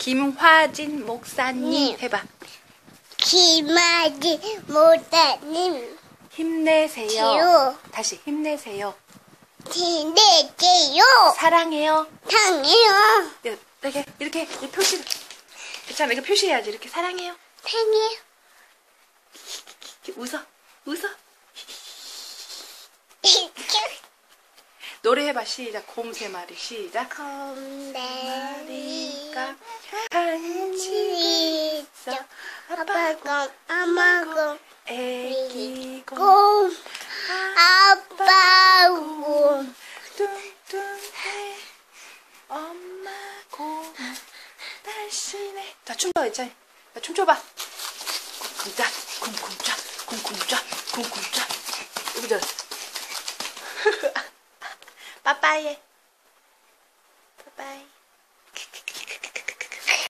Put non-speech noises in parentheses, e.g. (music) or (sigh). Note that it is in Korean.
김화진 목사님 님. 해봐. 김아지 모다님 힘내세요. 지요 다시 힘내세요. 지내세요 사랑해요. 탕해요 네, 이렇게 이렇게 이 표시. 있잖아 이거 표시해야지. 이렇게 사랑해요. 이렇게 웃어. 웃어. 노래해봐 시작. 곰 세 마리 시작. 곰다리가 마리가 한치 있어 아빠곰 아마곰 애기곰 곰 아빠곰 뚱뚱해. 엄마 곰 날씬해. 자 춤춰 있잖아 자 춤춰봐. 쿵쿵짜 쿵쿵짜 쿵쿵짜 쿵쿵짜 여기다. (laughs) 빠빠이 해. 빠빠이